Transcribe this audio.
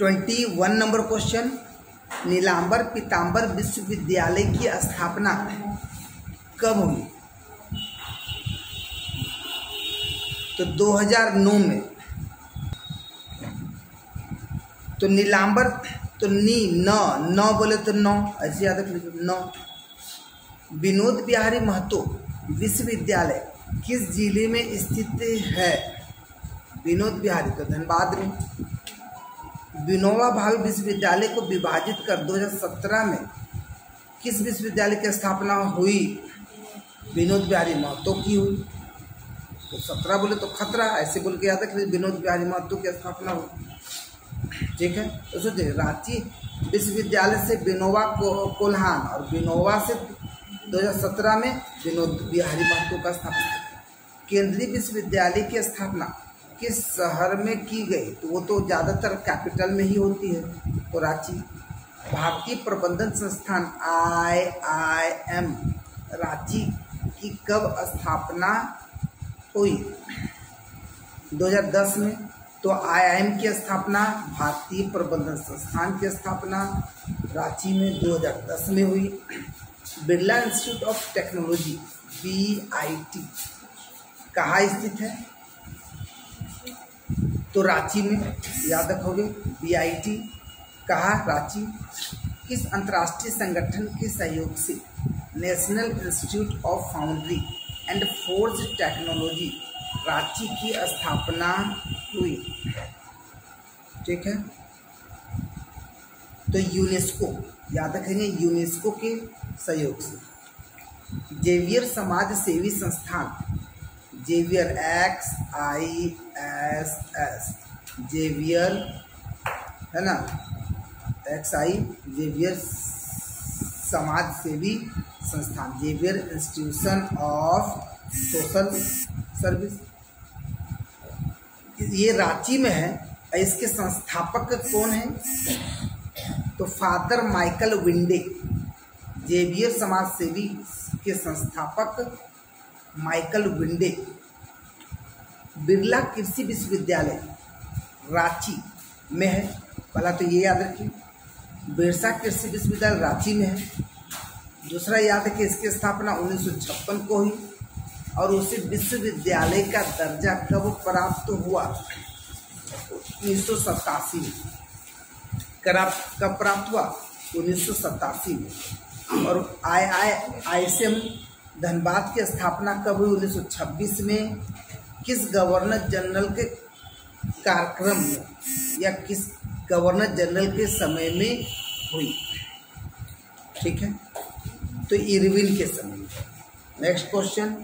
Twenty one number question, Nilamber Pitamber विश्वविद्यालय की स्थापना कब हुई? तो 2009 में। तो नीलांबर तो नी, न न बोले तो नौ, ऐसे याद रख लीजिए नौ। विनोद बिहारी महतो विश्वविद्यालय किस ज़िले में स्थित है? विनोद बिहारी तो धनबाद में। विनोबा भावे विश्वविद्यालय को विभाजित कर 2017 में किस विश्वविद्यालय की स्थापना हुई? विनोद बिहारी महतो की हुई। तो सत्रह बोले तो खतरा, ऐसे बोल के याद रख विनोद बिहारी महतो की स्थापना हुई। ठीक है? तो सोचिए, रांची विश्वविद्यालय से विनोबा को, कोल्हान और विनोबा से 2017 में विनोद बिहारी महतो का स्थापना। केंद्रीय विश्वविद्यालय की स्थापना। किस शहर में की गई तो वो तो ज़्यादातर कैपिटल में ही होती है। तो रांची, भारतीय प्रबंधन संस्थान आई आई एम रांची की कब स्थापना हुई? 2010 में तो आईआईएम की स्थापना, भारतीय प्रबंधन संस्थान की स्थापना, रांची में 2010 में हुई। Birla institute of technology, B I T, कहाँ स्थित है? तो रांची में, याद रखोगे बी आई टी कहा, रांची, किस अंतर्राष्ट्रीय संगठन के सहयोग से national institute of foundry and forge technology Ranchi की स्थापना हुई? ठीक है? तो यूनेस्को याद रखेंगे यूनेस्को के सहयोग से। जेवियर समाज सेवी संस्थान Xavier X I S S Xavier है ना? एक्स आई जेवियर समाज सेवी संस्थान Xavier institution of social service ये रांची में है, इसके संस्थापक कौन है? तो फादर माइकल विंडे जेवियर समाज सेवी के संस्थापक माइकल विंडे, बिरला कृषि विश्वविद्यालय, रांची में है। पहला तो ये याद रखिए, बिरसा कृषि विश्वविद्यालय रांची में है। दूसरा याद है कि इसकी स्थापना उन्नीस को हुई और उसे विश्वविद्यालय का दर्जा कब प्राप्त हुआ? उन्नीस सौ सतासी में। कब प्राप्त हुआ? उन्नीस सौ सतासी में। और आई आई आई धनबाद की स्थापना कब हुई? 1926 में। किस गवर्नर जनरल के कार्यक्रम में या किस गवर्नर जनरल के समय में हुई? ठीक है? तो इरविन के समय नेक्स्ट क्वेश्चन